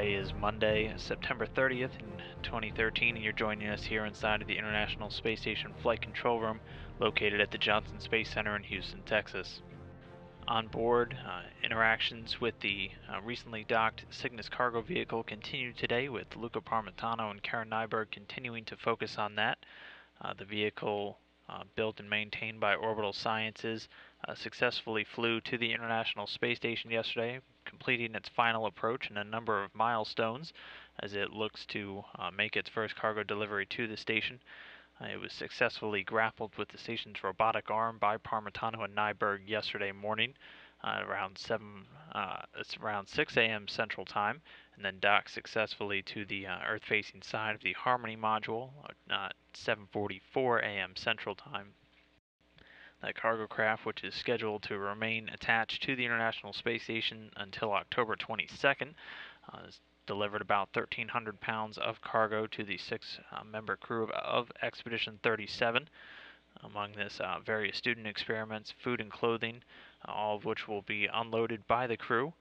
Today is Monday, September 30th in 2013, and you're joining us here inside of the International Space Station Flight Control Room located at the Johnson Space Center in Houston, Texas. On board, uh, interactions with the uh, recently docked Cygnus cargo vehicle continue today with Luca Parmitano and Karen Nyberg continuing to focus on that. Uh, the vehicle, uh, built and maintained by Orbital Sciences, uh, successfully flew to the International Space Station yesterday, completing its final approach and a number of milestones as it looks to uh, make its first cargo delivery to the station. Uh, it was successfully grappled with the station's robotic arm by Parmitano and Nyberg yesterday morning uh, around 7 uh, it's around 6 a.m. Central Time and then docked successfully to the uh, Earth-facing side of the Harmony module at 7:44 a.m. Central Time that cargo craft, which is scheduled to remain attached to the International Space Station until October 22nd, uh, delivered about 1,300 pounds of cargo to the six-member uh, crew of, of, Expedition 37. Among this, uh, various student experiments, food and clothing, uh, all of which will be unloaded by the crew.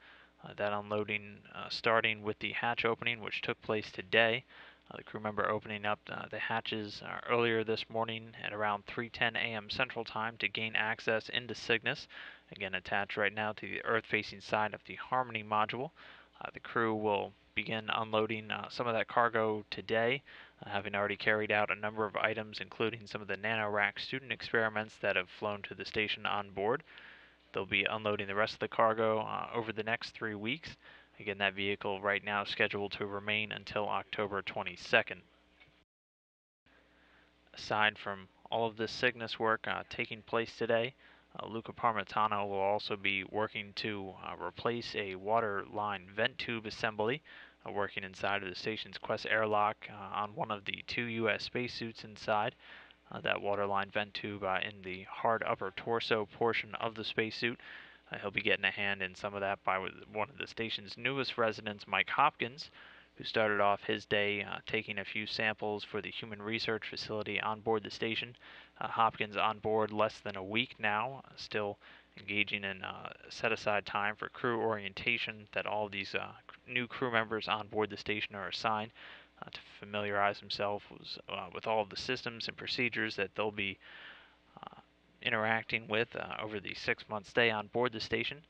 Uh, that unloading uh, starting with the hatch opening, which took place today. Uh, the crew member opening up uh, the hatches uh, earlier this morning at around 3:10 a.m. Central Time to gain access into Cygnus. Again, attached right now to the Earth-facing side of the Harmony module. the crew will begin unloading some of that cargo today, having already carried out a number of items, including some of the NanoRack student experiments that have flown to the station on board. They'll be unloading the rest of the cargo uh, over the next three weeks. Again, that vehicle right now is scheduled to remain until October 22nd. Aside from all of this Cygnus work uh, taking place today, uh, Luca Parmitano will also be working to uh, replace a water line vent tube assembly uh, working inside of the station's Quest airlock uh, on one of the two U.S. spacesuits inside. Uh, that waterline vent tube in the hard upper torso portion of the spacesuit uh, he'll be getting a hand in some of that by one of the station's newest residents, Mike Hopkins, who started off his day uh, taking a few samples for the human research facility on board the station. Uh, Hopkins on board less than a week now, uh, still engaging in uh, set aside time for crew orientation that all these uh, new crew members on board the station are assigned to familiarize themselves with all of the systems and procedures that they'll be interacting with uh, over the six month stay on board the station.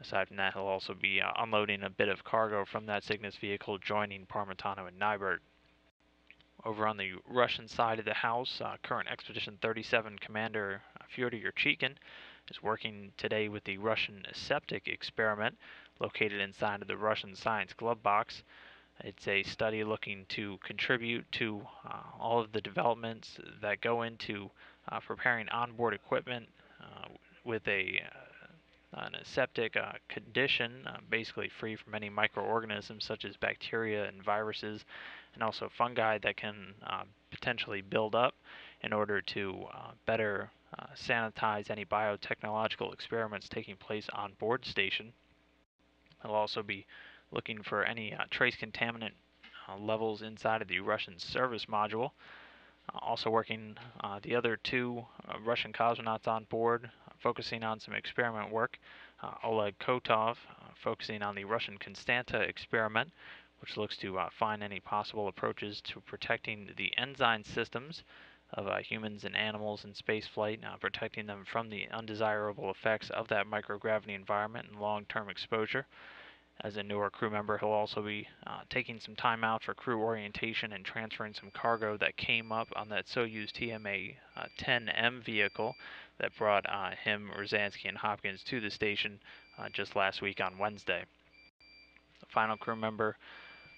Aside from that, he'll also be uh, unloading a bit of cargo from that Cygnus vehicle, joining Parmitano and Nyberg. Over on the Russian side of the house, uh, current Expedition 37 Commander Fyodor Yurchikhin is working today with the Russian septic experiment located inside of the Russian Science Glove Box. It's a study looking to contribute to uh, all of the developments that go into uh, preparing onboard equipment uh, with a uh, an aseptic uh, condition, uh, basically free from any microorganisms such as bacteria and viruses, and also fungi that can potentially build up in order to better sanitize any biotechnological experiments taking place on board station. They'll also be looking for any trace contaminant levels inside of the Russian service module. Uh, also working uh, the other two uh, Russian cosmonauts on board, focusing on some experiment work. Oleg Kotov, focusing on the Russian Konstanta experiment, which looks to find any possible approaches to protecting the enzyme systems of uh, humans and animals in spaceflight, uh, protecting them from the undesirable effects of that microgravity environment and long-term exposure. As a newer crew member, he'll also be uh, taking some time out for crew orientation and transferring some cargo that came up on that Soyuz TMA uh, 10M vehicle that brought uh, him, Ryazanskiy, and Hopkins to the station uh, just last week on Wednesday. The final crew member,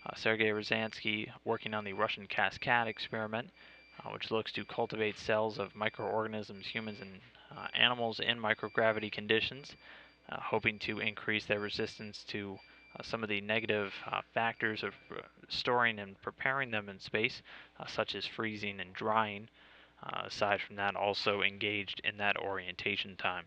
uh, Sergei Ryazanskiy, working on the Russian Cascade experiment, which looks to cultivate cells of microorganisms, humans, and animals in microgravity conditions uh, hoping to increase their resistance to some of the negative uh, factors of uh, storing and preparing them in space, uh, such as freezing and drying. Uh, aside from that, also engaged in that orientation time.